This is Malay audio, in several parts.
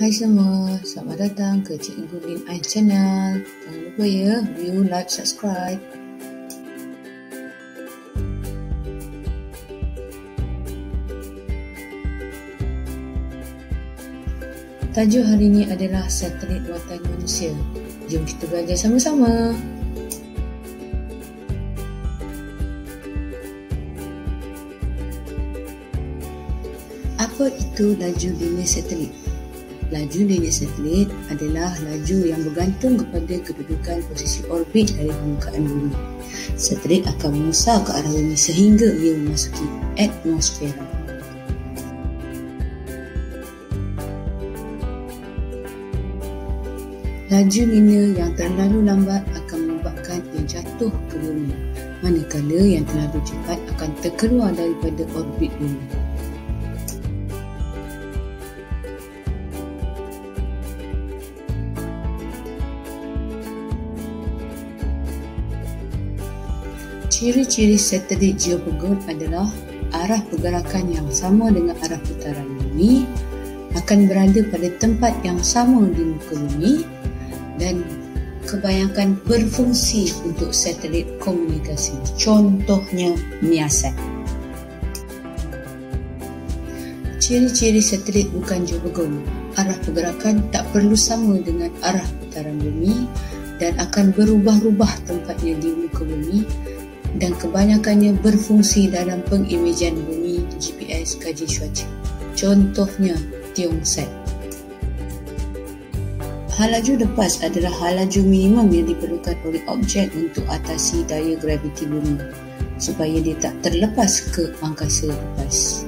Hai semua, selamat datang ke Cikgu Lin Ais Channel. Jangan lupa ya, view, like, subscribe. Tajuk hari ini adalah satelit watan manusia. Jom kita belajar sama-sama. Apa itu laju linear satelit? Laju linear satelit adalah laju yang bergantung kepada kedudukan posisi orbit dari permukaan bumi. Satelit akan mengusaha ke arah bumi sehingga ia memasuki atmosfera. Laju linear yang terlalu lambat akan menyebabkan ia jatuh ke bumi, manakala yang terlalu cepat akan terkeluar daripada orbit bumi. Ciri-ciri satelit geopegun adalah arah pergerakan yang sama dengan arah putaran bumi, akan berada pada tempat yang sama di muka bumi dan kebanyakan berfungsi untuk satelit komunikasi. Contohnya Miasat. Ciri-ciri satelit bukan geopegun. Arah pergerakan tak perlu sama dengan arah putaran bumi dan akan berubah-ubah tempatnya di muka bumi dan kebanyakannya berfungsi dalam pengimejan bumi GPS kaji cuaca. Contohnya Tiongset. Halaju lepas adalah halaju minimum yang diperlukan oleh objek untuk atasi daya graviti bumi supaya dia tak terlepas ke angkasa lepas.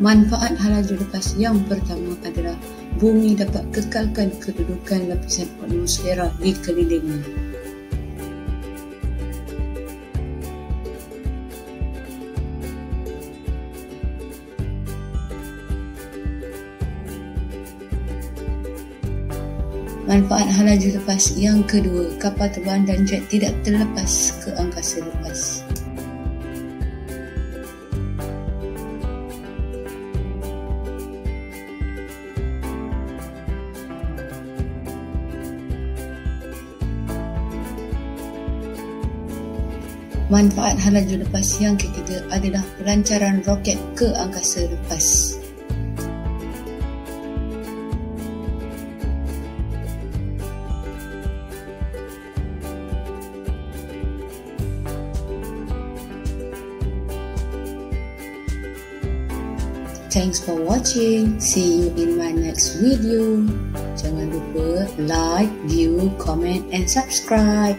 Manfaat halaju lepas yang pertama adalah bumi dapat kekalkan kedudukan lapisan atmosfera di kelilingnya. Manfaat halaju lepas yang kedua, kapal terbang dan jet tidak terlepas ke angkasa lepas. Manfaat halaju lepas yang ketiga adalah pelancaran roket ke angkasa lepas. Thanks for watching. See you in my next video. Jangan lupa like, view, comment and subscribe.